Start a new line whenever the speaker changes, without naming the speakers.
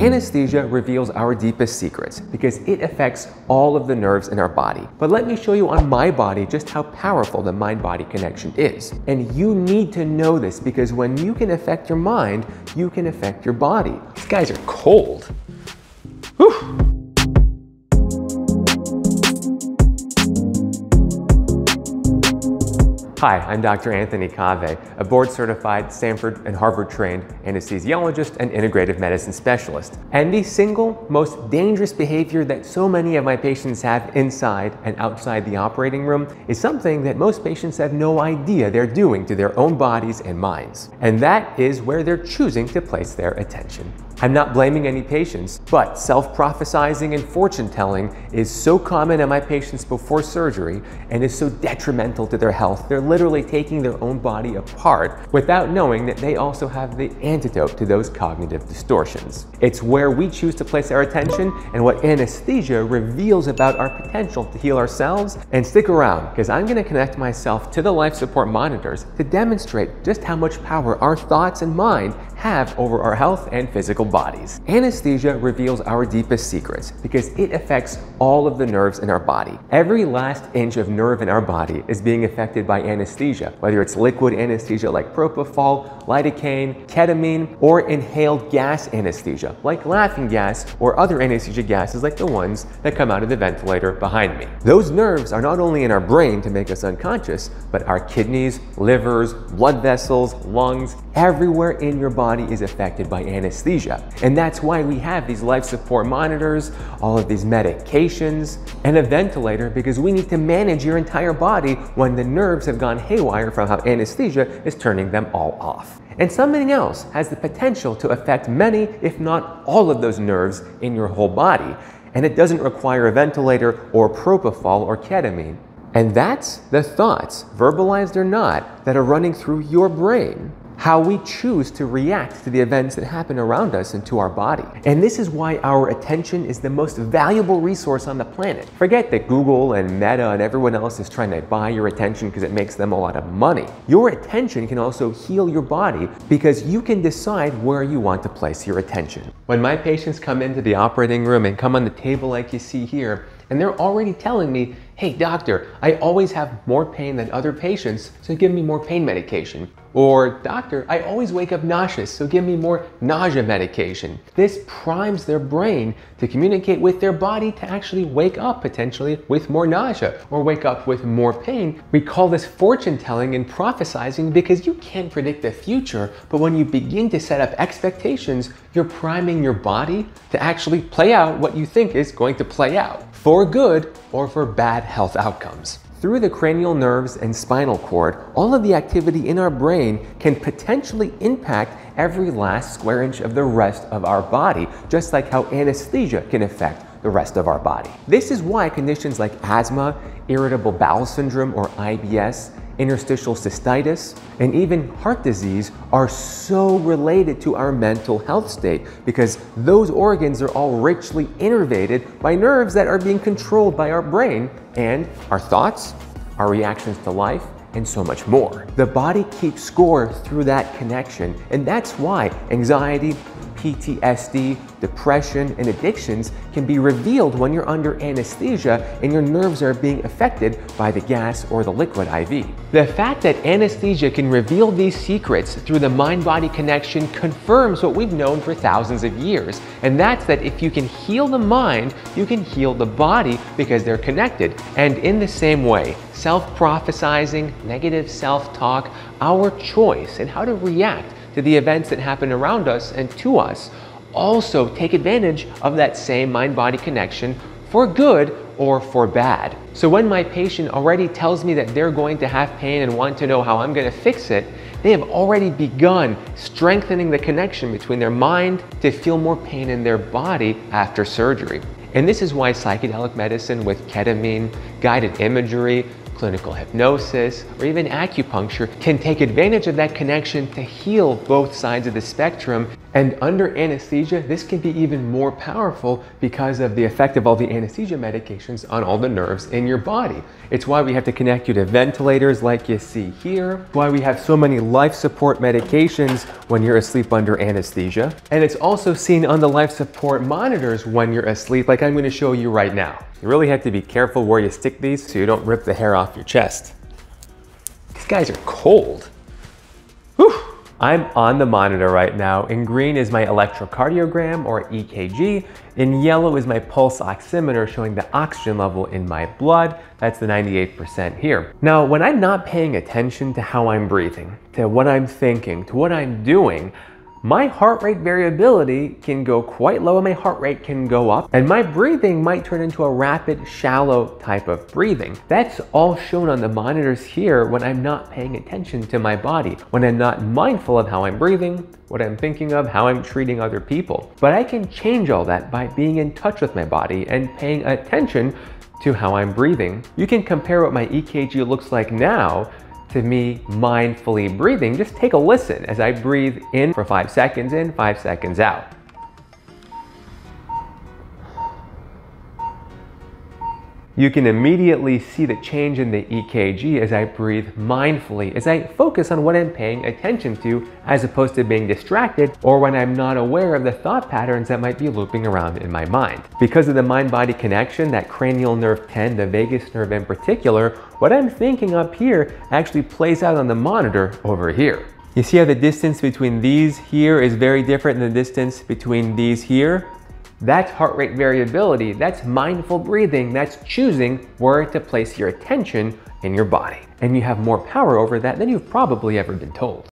Anesthesia reveals our deepest secrets because it affects all of the nerves in our body. But let me show you on my body just how powerful the mind-body connection is. And you need to know this because when you can affect your mind, you can affect your body. These guys are cold. Whew. Hi, I'm Dr. Anthony Kaveh, a board certified Stanford and Harvard trained anesthesiologist and integrative medicine specialist. And the single most dangerous behavior that so many of my patients have inside and outside the operating room is something that most patients have no idea they're doing to their own bodies and minds. And that is where they're choosing to place their attention. I'm not blaming any patients, but self-prophesizing and fortune-telling is so common in my patients before surgery and is so detrimental to their health. They're literally taking their own body apart without knowing that they also have the antidote to those cognitive distortions. It's where we choose to place our attention and what anesthesia reveals about our potential to heal ourselves. And stick around, because I'm gonna connect myself to the life support monitors to demonstrate just how much power our thoughts and mind have over our health and physical bodies. Anesthesia reveals our deepest secrets because it affects all of the nerves in our body. Every last inch of nerve in our body is being affected by anesthesia, whether it's liquid anesthesia like propofol, lidocaine, ketamine, or inhaled gas anesthesia like laughing gas or other anesthesia gases like the ones that come out of the ventilator behind me. Those nerves are not only in our brain to make us unconscious, but our kidneys, livers, blood vessels, lungs, everywhere in your body is affected by anesthesia. And that's why we have these life support monitors, all of these medications, and a ventilator because we need to manage your entire body when the nerves have gone haywire from how anesthesia is turning them all off. And something else has the potential to affect many, if not all of those nerves in your whole body. And it doesn't require a ventilator or propofol or ketamine. And that's the thoughts, verbalized or not, that are running through your brain how we choose to react to the events that happen around us and to our body. And this is why our attention is the most valuable resource on the planet. Forget that Google and Meta and everyone else is trying to buy your attention because it makes them a lot of money. Your attention can also heal your body because you can decide where you want to place your attention. When my patients come into the operating room and come on the table like you see here, and they're already telling me, hey doctor, I always have more pain than other patients, so give me more pain medication. Or, doctor, I always wake up nauseous, so give me more nausea medication. This primes their brain to communicate with their body to actually wake up potentially with more nausea or wake up with more pain. We call this fortune telling and prophesizing because you can't predict the future, but when you begin to set up expectations, you're priming your body to actually play out what you think is going to play out for good or for bad health outcomes. Through the cranial nerves and spinal cord, all of the activity in our brain can potentially impact every last square inch of the rest of our body, just like how anesthesia can affect the rest of our body. This is why conditions like asthma, irritable bowel syndrome, or IBS, interstitial cystitis, and even heart disease are so related to our mental health state because those organs are all richly innervated by nerves that are being controlled by our brain and our thoughts, our reactions to life, and so much more. The body keeps score through that connection, and that's why anxiety, PTSD, depression, and addictions can be revealed when you're under anesthesia and your nerves are being affected by the gas or the liquid IV. The fact that anesthesia can reveal these secrets through the mind-body connection confirms what we've known for thousands of years, and that's that if you can heal the mind, you can heal the body because they're connected. And in the same way, self-prophesizing, negative self-talk, our choice and how to react to the events that happen around us and to us, also take advantage of that same mind body connection for good or for bad. So when my patient already tells me that they're going to have pain and want to know how I'm going to fix it, they have already begun strengthening the connection between their mind to feel more pain in their body after surgery. And this is why psychedelic medicine with ketamine, guided imagery, clinical hypnosis, or even acupuncture can take advantage of that connection to heal both sides of the spectrum And under anesthesia, this can be even more powerful because of the effect of all the anesthesia medications on all the nerves in your body. It's why we have to connect you to ventilators like you see here, why we have so many life support medications when you're asleep under anesthesia. And it's also seen on the life support monitors when you're asleep, like I'm gonna show you right now. You really have to be careful where you stick these so you don't rip the hair off your chest. These guys are cold. Whew. I'm on the monitor right now. In green is my electrocardiogram or EKG. In yellow is my pulse oximeter showing the oxygen level in my blood. That's the 98% here. Now, when I'm not paying attention to how I'm breathing, to what I'm thinking, to what I'm doing, my heart rate variability can go quite low and my heart rate can go up and my breathing might turn into a rapid shallow type of breathing. That's all shown on the monitors here when I'm not paying attention to my body, when I'm not mindful of how I'm breathing, what I'm thinking of, how I'm treating other people. But I can change all that by being in touch with my body and paying attention to how I'm breathing. You can compare what my EKG looks like now to me mindfully breathing, just take a listen as I breathe in for five seconds in, five seconds out. You can immediately see the change in the EKG as I breathe mindfully, as I focus on what I'm paying attention to, as opposed to being distracted or when I'm not aware of the thought patterns that might be looping around in my mind. Because of the mind-body connection, that cranial nerve 10, the vagus nerve in particular, what I'm thinking up here actually plays out on the monitor over here. You see how the distance between these here is very different than the distance between these here? That's heart rate variability. That's mindful breathing. That's choosing where to place your attention in your body. And you have more power over that than you've probably ever been told.